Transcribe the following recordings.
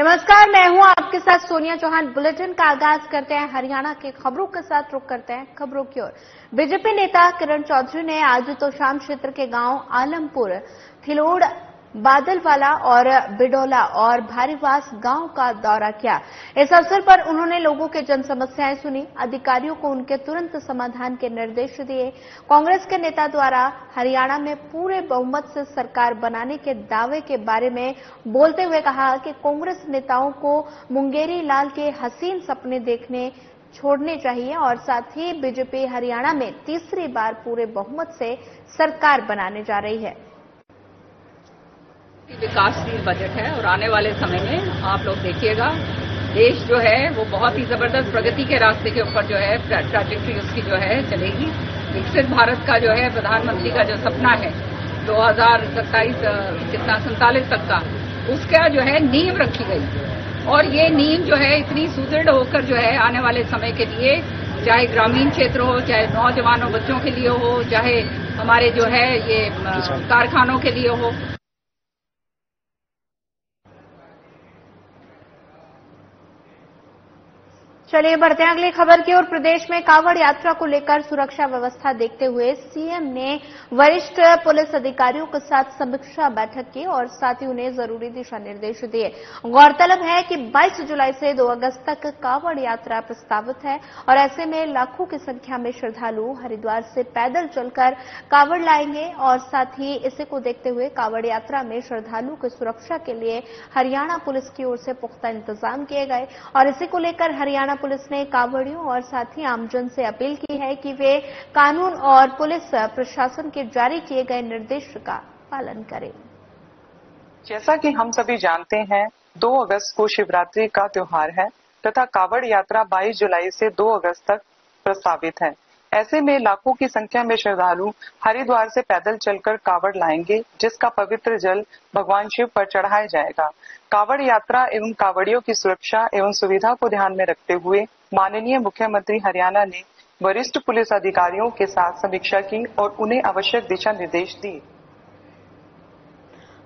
नमस्कार, मैं हूँ आपके साथ सोनिया चौहान। बुलेटिन का आगाज़ करते हैं हरियाणा के खबरों के साथ। रुक करते हैं खबरों की ओर। बीजेपी नेता किरण चौधरी ने आज तो शाम क्षेत्र के गाँव आलमपुर, थिलोड़ बादलवाला और बिडोला और भारीवास गाँव का दौरा किया। इस अवसर पर उन्होंने लोगों के जन समस्याएँ सुनी, अधिकारियों को उनके तुरंत समाधान के निर्देश दिए। कांग्रेस के नेता द्वारा हरियाणा में पूरे बहुमत से सरकार बनाने के दावे के बारे में बोलते हुए कहा कि कांग्रेस नेताओं को मुंगेरी लाल के हसीन सपने देखने, छोड़ने चाहिए और साथ ही बीजेपी हरियाणा में तीसरी बार पूरे बहुमत से सरकार बनाने जा रही है। विकासशील बजट है और आने वाले समय में आप लोग देखिएगा देश जो है वो बहुत ही ज़बरदस्त प्रगति के रास्ते के ऊपर जो है ट्रैजेक्ट्री उसकी जो है चलेगी। विकसित भारत का जो है प्रधानमंत्री का जो सपना है दो हज़ार सत्ताईस कितना सैंतालीस तक का उसका जो है नींव रखी गई। और ये नींव जो है इतनी सुदृढ़ होकर जो है आने वाले समय के लिए चाहे ग्रामीण क्षेत्र हो चाहे नौजवानों बच्चों के लिए हो चाहे हमारे जो है ये कारखानों के लिए हो। चलिए बढ़ते हैं अगली खबर की ओर। प्रदेश में कावड़ यात्रा को लेकर सुरक्षा व्यवस्था देखते हुए सीएम ने वरिष्ठ पुलिस अधिकारियों के साथ समीक्षा बैठक की और साथ ही उन्हें ज़रूरी दिशा निर्देश दिए। गौरतलब है कि 22 जुलाई से 2 अगस्त तक कावड़ यात्रा प्रस्तावित है और ऐसे में लाखों की संख्या में श्रद्धालु हरिद्वार से पैदल चलकर कावड़ लाएँगे और साथ ही इसी को देखते हुए कावड़ यात्रा में श्रद्धालुओं की सुरक्षा के लिए हरियाणा पुलिस की ओर से पुख्ता इंतज़ाम किए गए और इसी को लेकर हरियाणा पुलिस ने कांवड़ियों और साथ ही आमजन से अपील की है कि वे कानून और पुलिस प्रशासन के जारी किए गए निर्देश का पालन करें। जैसा कि हम सभी जानते हैं 2 अगस्त को शिवरात्रि का त्योहार है तथा कावड़ यात्रा 22 जुलाई से 2 अगस्त तक प्रस्तावित है। ऐसे में लाखों की संख्या में श्रद्धालु हरिद्वार से पैदल चलकर कावड़ लाएँगे, जिसका पवित्र जल भगवान शिव पर चढ़ाया जाएगा। कावड़ यात्रा एवं कावड़ियों की सुरक्षा एवं सुविधा को ध्यान में रखते हुए माननीय मुख्यमंत्री हरियाणा ने वरिष्ठ पुलिस अधिकारियों के साथ समीक्षा की और उन्हें आवश्यक दिशा निर्देश दिए।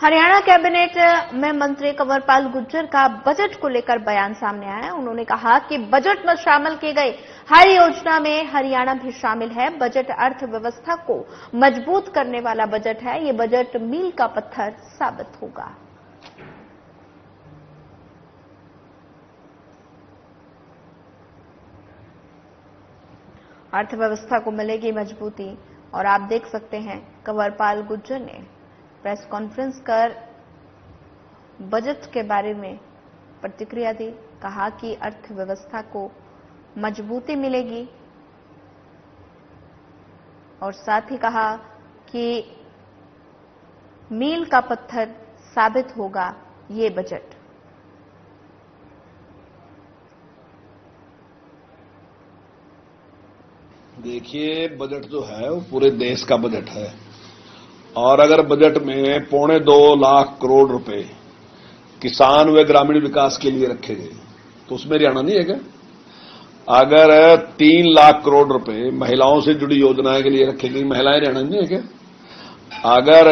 हरियाणा कैबिनेट में मंत्री कंवरपाल गुज्जर का बजट को लेकर बयान सामने आया। उन्होंने कहा कि बजट में शामिल की गई हर योजना में हरियाणा भी शामिल है। बजट अर्थव्यवस्था को मज़बूत करने वाला बजट है। ये बजट मील का पत्थर साबित होगा। अर्थव्यवस्था को मिलेगी मजबूती और आप देख सकते हैं कंवरपाल गुज्जर ने प्रेस कॉन्फ्रेंस कर बजट के बारे में प्रतिक्रिया दी, कहा कि अर्थव्यवस्था को मजबूती मिलेगी और साथ ही कहा कि मील का पत्थर साबित होगा ये बजट। देखिए, बजट जो है वो पूरे देश का बजट है। और अगर बजट में पौने दो लाख करोड़ रुपए किसान व ग्रामीण विकास के लिए रखे गए तो उसमें हरियाणा नहीं है क्या? अगर तीन लाख करोड़ रुपए महिलाओं से जुड़ी योजनाएँ के लिए रखी गई, महिलाएँ हरियाणा नहीं है क्या? अगर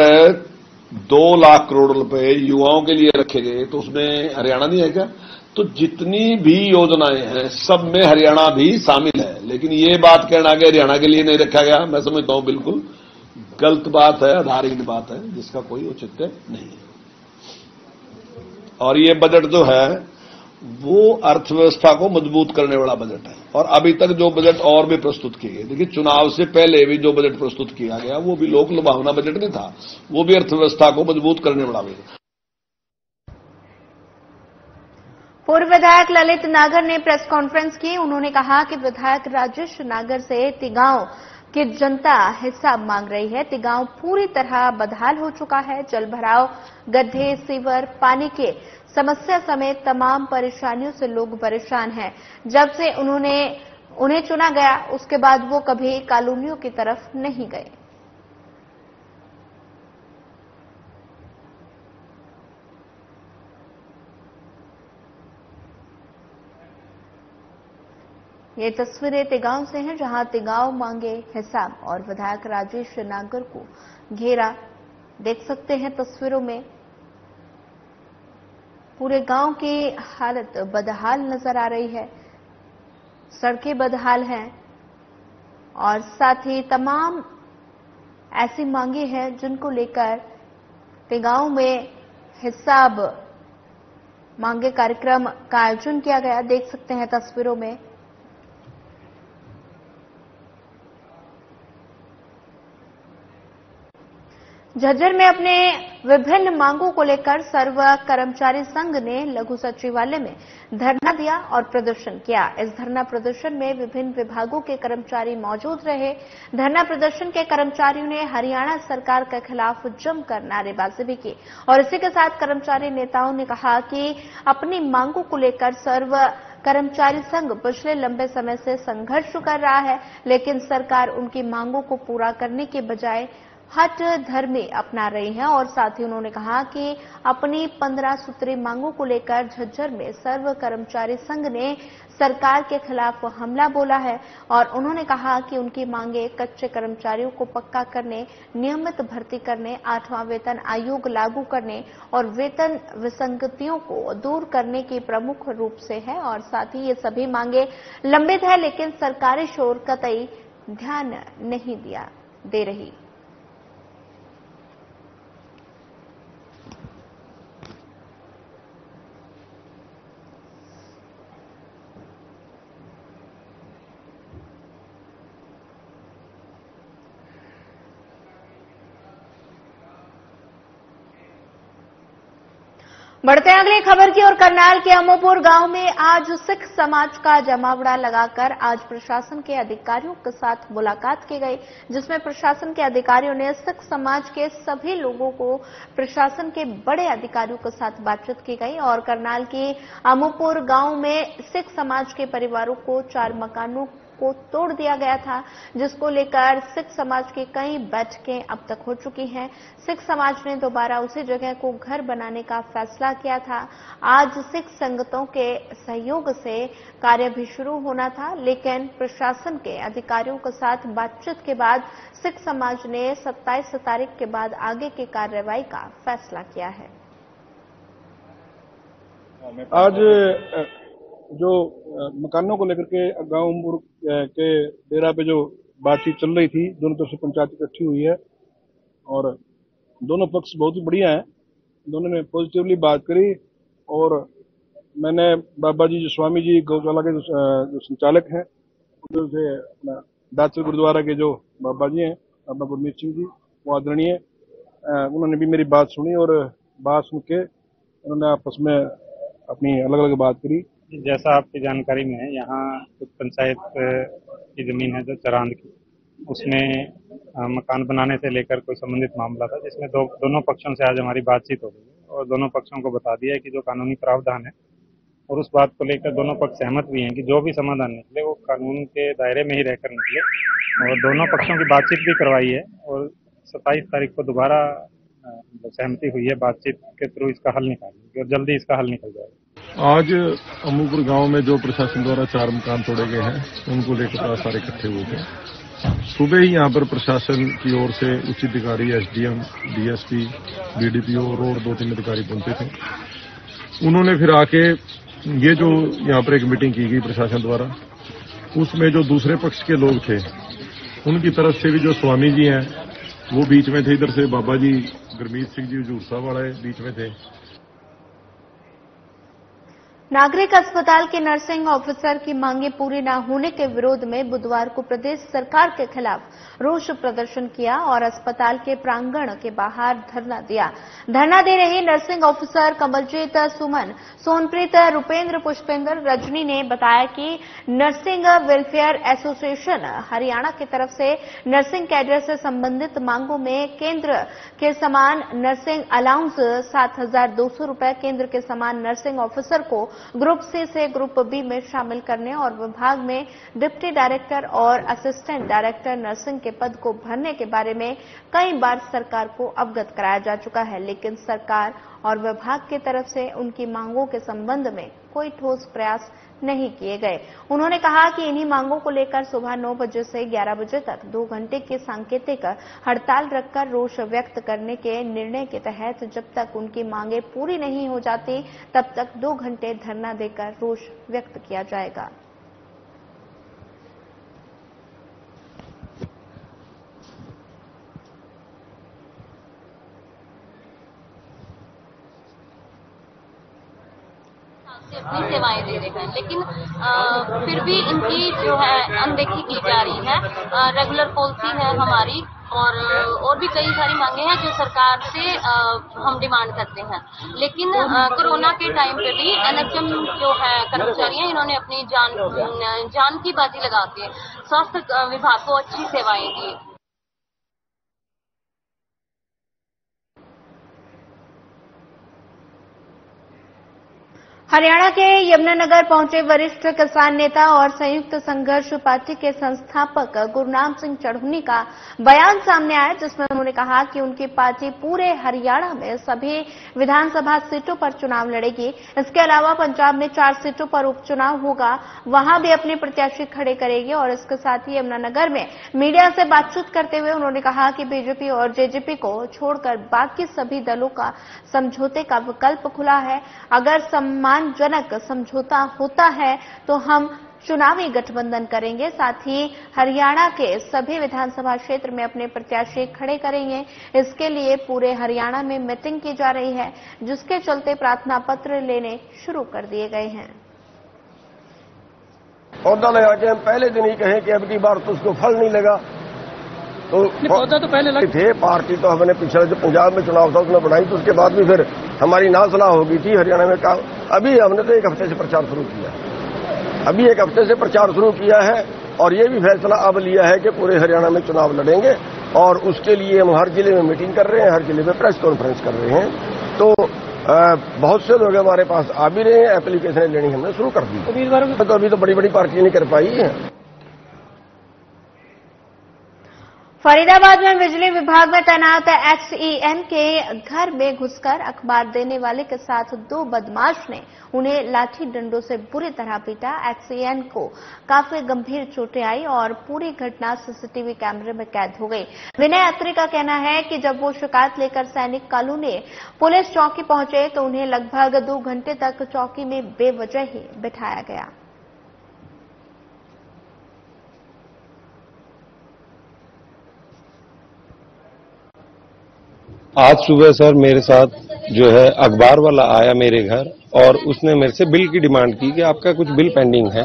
दो लाख करोड़ रुपए युवाओं के लिए रखे गए तो उसमें हरियाणा नहीं है क्या? तो जितनी भी योजनाएँ हैं, सब में हरियाणा भी शामिल है। लेकिन ये बात कहना कि हरियाणा के लिए नहीं रखा गया, मैं समझता हूँ बिल्कुल। गलत बात है, आधारहीन बात है, जिसका कोई औचित्य नहीं है। और ये बजट जो है, वो अर्थव्यवस्था को मज़बूत करने वाला बजट है। और अभी तक जो बजट और भी प्रस्तुत किए गए, देखिए, चुनाव से पहले भी जो बजट प्रस्तुत किया गया, वो भी लोक लुभावना बजट नहीं था, वो भी अर्थव्यवस्था को मज़बूत करने वाला बजट पूर्व विधायक ललित नागर ने प्रेस कॉन्फ्रेंस की। उन्होंने कहा कि विधायक राजेश नागर से तिगांव की जनता हिसाब मांग रही है। तिगांव पूरी तरह बदहाल हो चुका है। जलभराव गड्ढे, सीवर, पानी के समस्या समेत तमाम परेशानियों से लोग परेशान हैं। जब से उन्होंने, उन्हें चुना गया, उसके बाद वो कभी कॉलोनियों की तरफ़ नहीं गए। ये तस्वीरें तिगांव से हैं, जहाँ तिगांव मांगे हिसाब और विधायक राजेश नागर को घेरा। देख सकते हैं तस्वीरों में। पूरे गाँव की हालत बदहाल नज़र आ रही है। सड़कें बदहाल हैं और साथ ही तमाम ऐसी मांगे हैं जिनको लेकर गाँव में हिसाब मांगे कार्यक्रम का आयोजन किया गया। देख सकते हैं तस्वीरों में। झज्जर में अपने विभिन्न मांगों को लेकर सर्व कर्मचारी संघ ने लघु सचिवालय में धरना दिया और प्रदर्शन किया। इस धरना प्रदर्शन में विभिन्न विभागों के कर्मचारी मौजूद रहे। धरना प्रदर्शन के कर्मचारियों ने हरियाणा सरकार के खिलाफ जमकर नारेबाजी भी की और इसी के साथ कर्मचारी नेताओं ने कहा कि अपनी मांगों को लेकर सर्व कर्मचारी संघ पिछले लंबे समय से संघर्ष कर रहा है, लेकिन सरकार उनकी मांगों को पूरा करने के बजाय हट धर्मी अपना रही हैं और साथ ही उन्होंने कहा कि अपनी पंद्रह सूत्री मांगों को लेकर झज्जर में सर्व कर्मचारी संघ ने सरकार के खिलाफ हमला बोला है और उन्होंने कहा कि उनकी मांगे कच्चे कर्मचारियों को पक्का करने, नियमित भर्ती करने, आठवां वेतन आयोग लागू करने और वेतन विसंगतियों को दूर करने की प्रमुख रूप से है और साथ ही ये सभी मांगे लंबित है, लेकिन सरकारी शोर कतई ध्यान नहीं दिया, दे रही। बढ़ते हैं अगली खबर की ओर। करनाल के अमोपुर गाँव में आज सिख समाज का जमावड़ा लगाकर आज प्रशासन के अधिकारियों के साथ मुलाकात की गई, जिसमें प्रशासन के अधिकारियों ने सिख समाज के सभी लोगों को प्रशासन के बड़े अधिकारियों के साथ बातचीत की गई और करनाल के अमोपुर गाँव में सिख समाज के परिवारों को चार मकानों को तोड़ दिया गया था, जिसको लेकर सिख समाज की कई बैठकें अब तक हो चुकी हैं। सिख समाज ने दोबारा उसी जगह को घर बनाने का फैसला किया था। आज सिख संगतों के सहयोग से कार्य भी शुरू होना था, लेकिन प्रशासन के अधिकारियों के साथ बातचीत के बाद सिख समाज ने 27 तारीख के बाद आगे की कार्रवाई का फैसला किया है। आज जो मकानों को लेकर के गाँव के डेरा पे जो बातचीत चल रही थी, दोनों तरफ़ से पंचायत इकट्ठी हुई है और दोनों पक्ष बहुत ही बढ़िया है। दोनों ने पॉजिटिवली बात करी और मैंने बाबा जी, जो स्वामी जी, गौशाला के जो संचालक हैं उधर से अपना दाचर गुरुद्वारा के जो बाबा जी हैं, बाबा गुरमीत सिंह जी, वो आदरणीय उन्होंने भी मेरी बात सुनी और बात सुन के उन्होंने आपस में अपनी अलग अलग बात करी। जैसा आपकी जानकारी में है, यहाँ कुछ पंचायत की ज़मीन है जो चरांद की। उसमें मकान बनाने से लेकर कोई संबंधित मामला था, जिसमें दो, दोनों पक्षों से आज हमारी बातचीत हो गई और दोनों पक्षों को बता दिया है कि जो कानूनी प्रावधान है और उस बात को लेकर दोनों पक्ष सहमत भी हैं कि जो भी समाधान निकले, वो कानून के दायरे में ही रहकर निकले और दोनों पक्षों की बातचीत भी करवाई है और सत्ताईस तारीख को दोबारा सहमति हुई है बातचीत के थ्रू इसका हल निकालेंगे और जल्दी इसका हल निकल जाएगा। आज अमूपुर गाँव में जो प्रशासन द्वारा चार मकान तोड़े गए हैं, उनको लेकर आज सारे इकट्ठे हुए थे। सुबह ही यहाँ पर प्रशासन की ओर से उच्च अधिकारी, एसडीएम, डीएसपी बीडीपीओ और दो तीन अधिकारी पहुँचे थे। उन्होंने फिर आके ये जो यहाँ पर एक मीटिंग की गई प्रशासन द्वारा, उसमें जो दूसरे पक्ष के लोग थे, उनकी तरफ़ से भी जो स्वामी जी हैं, वो बीच में थे। इधर से बाबा जी, गुरमीत सिंह जी, हजूर साहब वाले बीच में थे। नागरिक अस्पताल के नर्सिंग ऑफिसर की मांगे पूरी न होने के विरोध में बुधवार को प्रदेश सरकार के खिलाफ रोष प्रदर्शन किया और अस्पताल के प्रांगण के बाहर धरना दिया। धरना दे रहे नर्सिंग ऑफिसर कमलजीत सुमन, सोनप्रीत रुपेंद्र पुष्पेंद्र, रजनी ने बताया कि नर्सिंग वेलफेयर एसोसिएशन हरियाणा की तरफ़ से नर्सिंग कैडर से संबंधित मांगों में केंद्र के समान नर्सिंग अलाउंस सात हज़ार दो सौ रुपये केंद्र के समान नर्सिंग ऑफिसर को ग्रुप सी से ग्रुप बी में शामिल करने और विभाग में डिप्टी डायरेक्टर और असिस्टेंट डायरेक्टर नर्सिंग के पद को भरने के बारे में कई बार सरकार को अवगत कराया जा चुका है, लेकिन सरकार और विभाग की तरफ़ से उनकी मांगों के संबंध में कोई ठोस प्रयास नहीं किए गए। उन्होंने कहा कि इन्हीं मांगों को लेकर सुबह नौ बजे से 11 बजे तक दो घंटे की सांकेतिक हड़ताल रखकर रोष व्यक्त करने के निर्णय के तहत जब तक उनकी मांगे पूरी नहीं हो जाती, तब तक दो घंटे धरना देकर रोष व्यक्त किया जाएगा से अपनी सेवाएँ दे रहे हैं। लेकिन आ, फिर भी इनकी जो है अनदेखी की जा रही है। आ, रेगुलर पॉलिसी है हमारी और और भी कई सारी मांगे हैं जो सरकार से आ, हम डिमांड करते हैं। लेकिन कोरोना के टाइम पे भी एनएचएम जो है कर्मचारी हैं इन्होंने अपनी जान जान की बाजी लगा के स्वास्थ्य विभाग को अच्छी सेवाएँ दी। हरियाणा के यमुनानगर पहुँचे वरिष्ठ किसान नेता और संयुक्त संघर्ष पार्टी के संस्थापक गुरनाम सिंह चढ़ुनी का बयान सामने आया, जिसमें उन्होंने कहा कि उनकी पार्टी पूरे हरियाणा में सभी विधानसभा सीटों पर चुनाव लड़ेगी। इसके अलावा पंजाब में चार सीटों पर उपचुनाव होगा। वहाँ भी अपने प्रत्याशी खड़े करेगी और इसके साथ ही यमुनानगर में मीडिया से बातचीत करते हुए उन्होंने कहा कि बीजेपी और जेजेपी को छोड़कर बाकी सभी दलों का समझौते का विकल्प खुला है। अगर सम्मान सम्मानजनक समझौता होता है तो हम चुनावी गठबंधन करेंगे। साथ ही हरियाणा के सभी विधानसभा क्षेत्र में अपने प्रत्याशी खड़े करेंगे। इसके लिए पूरे हरियाणा में मीटिंग की जा रही है जिसके चलते प्रार्थना पत्र लेने शुरू कर दिए गए हैं। पौधा लगा के हम पहले दिन ही कहें कि अब की बार तो उसको फल नहीं लगा। तो पौधा तो पहले लगे थे पार्टी तो हमने पिछले जो पंजाब में चुनाव था उसमें बनाई तो उसके बाद भी फिर हमारी ना सलाह होगी थी हरियाणा में का अभी हमने तो एक हफ़्ते से प्रचार शुरू किया अभी एक हफ़्ते से प्रचार शुरू किया है और ये भी फैसला अब लिया है कि पूरे हरियाणा में चुनाव लड़ेंगे और उसके लिए हम हर ज़िले में मीटिंग कर रहे हैं हर ज़िले में प्रेस कॉन्फ्रेंस कर रहे हैं। तो आ, बहुत से लोग हमारे पास आ भी रहे हैं एप्लीकेशन लेनी हमने शुरू कर दी। तो अभी तो बड़ी बड़ी पार्टियाँ नहीं कर पाई है। फरीदाबाद में बिजली विभाग में तैनात एक्सईएन के घर में घुसकर अखबार देने वाले के साथ दो बदमाश ने उन्हें लाठी डंडों से बुरी तरह पीटा। एक्सईएन को काफ़ी गंभीर चोटें आई और पूरी घटना सीसीटीवी कैमरे में कैद हो गई। विनय अत्री का कहना है कि जब वो शिकायत लेकर सैनिक कॉलोनी पुलिस चौकी पहुँचे तो उन्हें लगभग दो घंटे तक चौकी में बेवजह ही बिठाया गया। आज सुबह सर मेरे साथ जो है अखबार वाला आया मेरे घर और उसने मेरे से बिल की डिमांड की कि आपका कुछ बिल पेंडिंग है।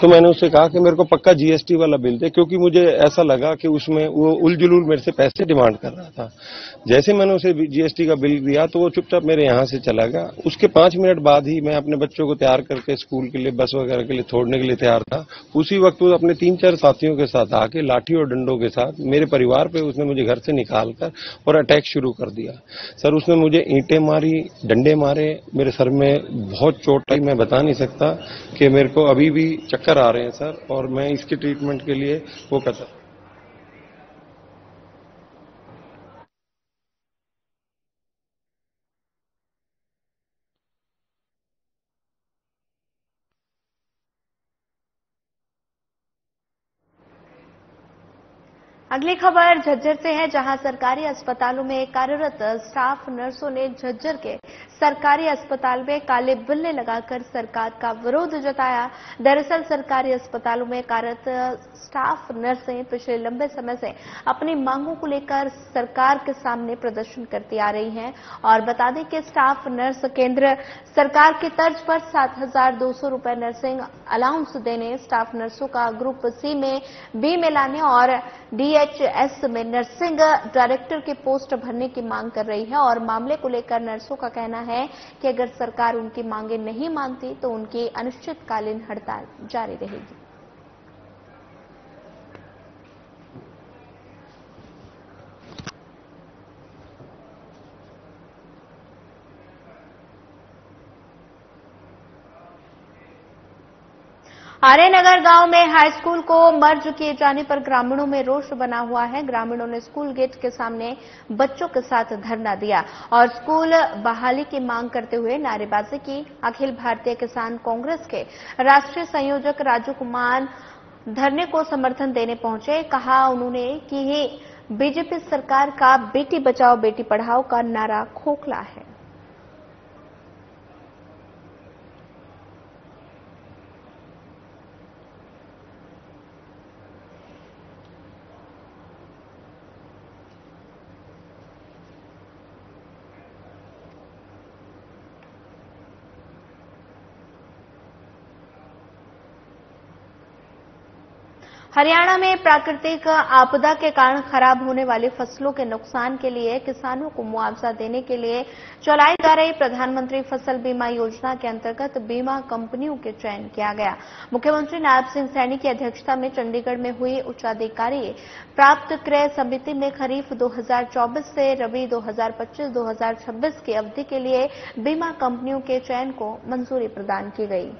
तो मैंने उससे कहा कि मेरे को पक्का जीएसटी वाला बिल दे, क्योंकि मुझे ऐसा लगा कि उसमें वो उलझुलूल मेरे से पैसे डिमांड कर रहा था। जैसे मैंने उसे जीएसटी का बिल दिया तो वो चुपचाप मेरे यहाँ से चला गया। उसके पाँच मिनट बाद ही मैं अपने बच्चों को तैयार करके स्कूल के लिए, बस वगैरह के लिए छोड़ने के लिए तैयार था। उसी वक्त वो अपने तीन चार साथियों के साथ आके, लाठी और डंडों के साथ मेरे परिवार पे उसने मुझे घर से निकालकर और अटैक शुरू कर दिया। सर, उसने मुझे ईंटें मारी, डंडे मारे, मेरे सर में बहुत चोट आई, मैं बता नहीं सकता कि मेरे को अभी भी चक्कर आ रहे हैं, सर, और मैं इसके ट्रीटमेंट के लिए वो करता अगली खबर झज्जर से है, जहाँ सरकारी अस्पतालों में कार्यरत स्टाफ नर्सों ने झज्जर के सरकारी अस्पताल में काले बिल्ले लगाकर सरकार का विरोध जताया। दरअसल सरकारी अस्पतालों में कार्यरत स्टाफ नर्सें पिछले लंबे समय से अपनी मांगों को लेकर सरकार के सामने प्रदर्शन करती आ रही हैं और बता दें कि स्टाफ नर्स केंद्र सरकार की तर्ज पर सात हज़ार दो सौ रुपये नर्सिंग अलाउंस देने, स्टाफ नर्सों का ग्रुप सी में, बी में लाने और डीएचएस में नर्सिंग डायरेक्टर के पोस्ट भरने की मांग कर रही है और मामले को लेकर नर्सों का कहना है कि अगर सरकार उनकी मांगे नहीं मानती तो उनकी अनिश्चितकालीन हड़ताल जारी रहेगी। आर्यनगर गाँव में हाई स्कूल को मर्ज किए जाने पर ग्रामीणों में रोष बना हुआ है। ग्रामीणों ने स्कूल गेट के सामने बच्चों के साथ धरना दिया और स्कूल बहाली की मांग करते हुए नारेबाजी की। अखिल भारतीय किसान कांग्रेस के राष्ट्रीय संयोजक राजू कुमार धरने को समर्थन देने पहुँचे। कहा उन्होंने कि बीजेपी सरकार का बेटी बचाओ, बेटी पढ़ाओ का नारा खोखला है। हरियाणा में प्राकृतिक आपदा के कारण खराब होने वाली फ़सलों के नुकसान के लिए किसानों को मुआवजा देने के लिए चलाई जा रही प्रधानमंत्री फ़सल बीमा योजना के अंतर्गत बीमा कंपनियों के चयन किया गया। मुख्यमंत्री नायब सिंह सैनी की अध्यक्षता में चंडीगढ़ में हुई उच्चाधिकारी प्राप्त क्रय समिति में खरीफ 2024 से रबी 2025-2026 की अवधि के लिए बीमा कंपनियों के चयन को मंजूरी प्रदान की गई।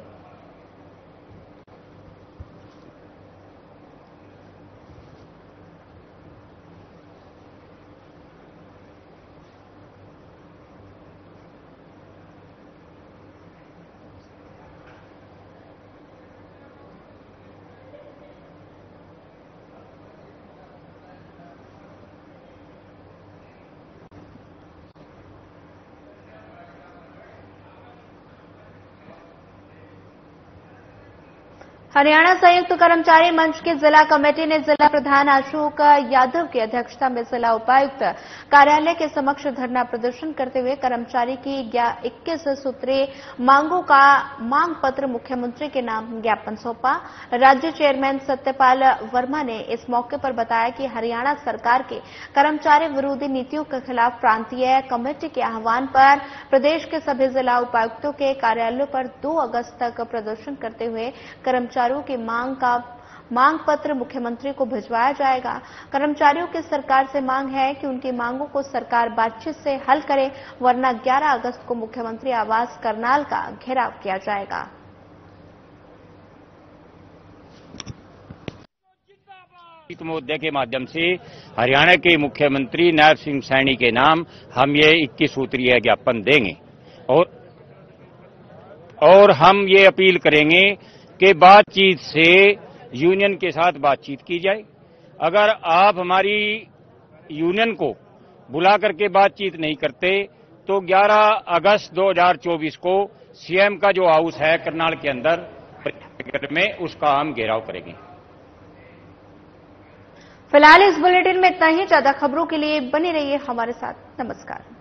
हरियाणा संयुक्त कर्मचारी मंच की जिला कमेटी ने जिला प्रधान अशोक यादव की अध्यक्षता में जिला उपायुक्त कार्यालय के समक्ष धरना प्रदर्शन करते हुए कर्मचारी की इक्कीस सूत्रीय मांगों का मांग पत्र मुख्यमंत्री के नाम ज्ञापन सौंपा। राज्य चेयरमैन सत्यपाल वर्मा ने इस मौके पर बताया कि हरियाणा सरकार के कर्मचारी विरोधी नीतियों के खिलाफ प्रांतीय कमेटी के आह्वान पर प्रदेश के सभी जिला उपायुक्तों के कार्यालयों पर दो अगस्त तक प्रदर्शन करते हुए कर्मचारी कर्मचारियों की मांग का, मांग पत्र मुख्यमंत्री को भिजवाया जाएगा। कर्मचारियों की सरकार से मांग है कि उनकी मांगों को सरकार बातचीत से हल करे, वरना 11 अगस्त को मुख्यमंत्री आवास करनाल का घेराव किया जाएगा। मुद्दे के माध्यम से हरियाणा के मुख्यमंत्री नायब सिंह सैनी के नाम हम ये इक्कीस सूत्रीय ज्ञापन देंगे। और और हम ये अपील करेंगे कि बातचीत से यूनियन के साथ बातचीत की जाए। अगर आप हमारी यूनियन को बुला करके बातचीत नहीं करते तो 11 अगस्त 2024 को सीएम का जो हाउस है करनाल के अंदर में उसका हम घेराव करेंगे। फ़िलहाल इस बुलेटिन में इतना ही। ज़्यादा खबरों के लिए बने रहिए हमारे साथ। नमस्कार।